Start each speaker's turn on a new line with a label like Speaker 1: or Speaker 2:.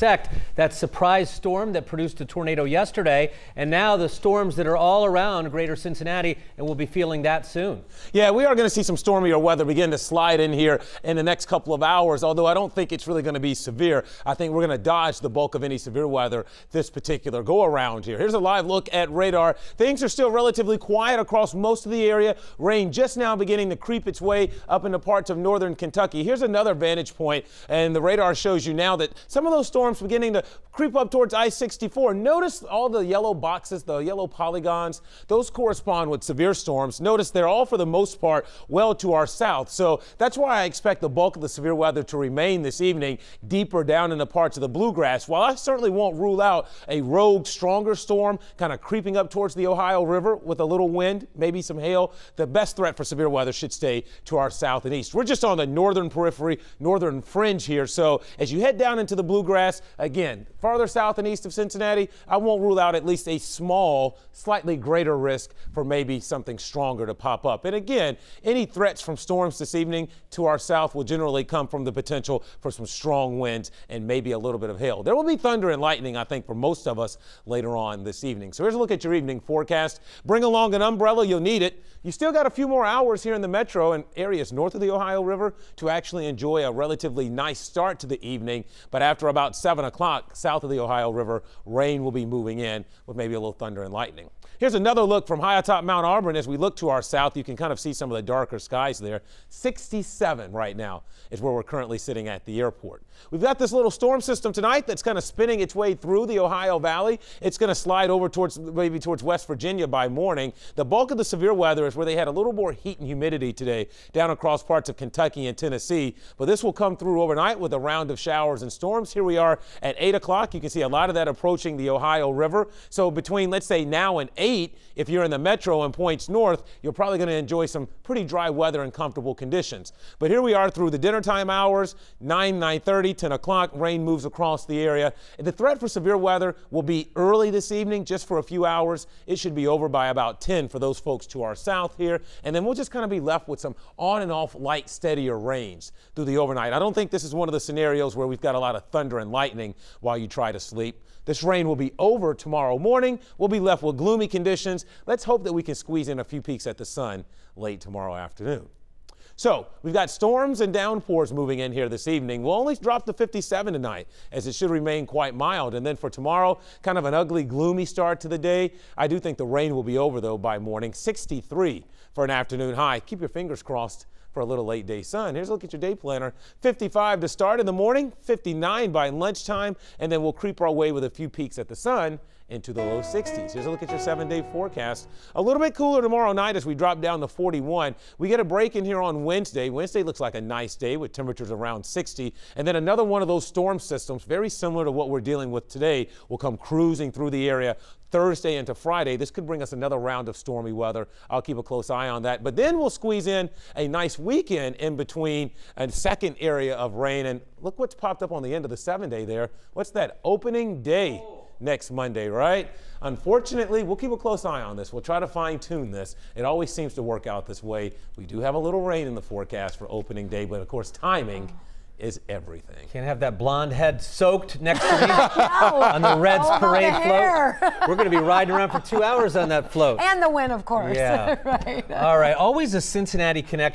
Speaker 1: that surprise storm that produced a tornado yesterday, and now the storms that are all around greater Cincinnati, and we'll be feeling that soon.
Speaker 2: Yeah, we are going to see some stormier weather begin to slide in here in the next couple of hours, although I don't think it's really going to be severe. I think we're going to dodge the bulk of any severe weather this particular go around here. Here's a live look at radar. Things are still relatively quiet across most of the area. Rain just now beginning to creep its way up into parts of northern Kentucky. Here's another vantage point, and the radar shows you now that some of those storms storms beginning to creep up towards I-64. Notice all the yellow boxes, the yellow polygons, those correspond with severe storms. Notice they're all for the most part well to our south. So that's why I expect the bulk of the severe weather to remain this evening deeper down in the parts of the bluegrass. While I certainly won't rule out a rogue stronger storm kind of creeping up towards the Ohio River with a little wind, maybe some hail, the best threat for severe weather should stay to our south and east. We're just on the northern periphery, northern fringe here. So as you head down into the bluegrass, Again, farther south and east of Cincinnati, I won't rule out at least a small, slightly greater risk for maybe something stronger to pop up. And again, any threats from storms this evening to our south will generally come from the potential for some strong winds and maybe a little bit of hail. There will be thunder and lightning, I think, for most of us later on this evening. So here's a look at your evening forecast. Bring along an umbrella, you'll need it. You still got a few more hours here in the metro and areas north of the Ohio River to actually enjoy a relatively nice start to the evening. But after about 7 o'clock south of the Ohio River, rain will be moving in with maybe a little thunder and lightning. Here's another look from high atop Mount Auburn. As we look to our south, you can kind of see some of the darker skies there. 67 right now is where we're currently sitting at the airport. We've got this little storm system tonight that's kind of spinning its way through the Ohio Valley. It's going to slide over towards maybe towards West Virginia by morning. The bulk of the severe weather is where they had a little more heat and humidity today down across parts of Kentucky and Tennessee. But this will come through overnight with a round of showers and storms. Here we are at 8 o'clock. You can see a lot of that approaching the Ohio River. So between, let's say, now and 8, 8. If you're in the metro and points north, you're probably going to enjoy some pretty dry weather and comfortable conditions. But here we are through the dinner time hours, 9, 9.30, 10 o'clock, rain moves across the area. And the threat for severe weather will be early this evening, just for a few hours. It should be over by about 10 for those folks to our south here. And then we'll just kind of be left with some on and off light, steadier rains through the overnight. I don't think this is one of the scenarios where we've got a lot of thunder and lightning while you try to sleep. This rain will be over tomorrow morning. We'll be left with gloomy conditions. Let's hope that we can squeeze in a few peeks at the sun late tomorrow afternoon. So we've got storms and downpours moving in here this evening. We'll only drop to 57 tonight as it should remain quite mild. And then for tomorrow, kind of an ugly, gloomy start to the day. I do think the rain will be over though by morning. 63 for an afternoon high. Keep your fingers crossed for a little late day sun. Here's a look at your day planner. 55 to start in the morning, 59 by lunchtime, and then we'll creep our way with a few peeks at the sun into the low 60s. Here's a look at your seven day forecast. A little bit cooler tomorrow night as we drop down to 41. We get a break in here on Wednesday. Wednesday looks like a nice day with temperatures around 60. And then another one of those storm systems, very similar to what we're dealing with today, will come cruising through the area Thursday into Friday. This could bring us another round of stormy weather. I'll keep a close eye on that. But then we'll squeeze in a nice weekend in between a second area of rain. And look what's popped up on the end of the seven day there. What's that? Opening day next Monday, right? Unfortunately, we'll keep a close eye on this. We'll try to fine tune this. It always seems to work out this way. We do have a little rain in the forecast for opening day, but of course, timing is everything.
Speaker 1: Can't have that blonde head soaked next to me on the Reds oh, parade the float. We're going to be riding around for two hours on that float.
Speaker 3: And the win, of course.
Speaker 1: Yeah. right. All right. Always a Cincinnati connection.